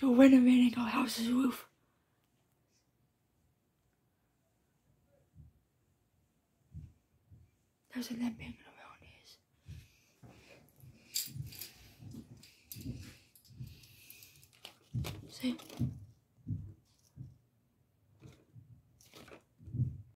to renovating our house's roof. There's a limp hanging around his. See?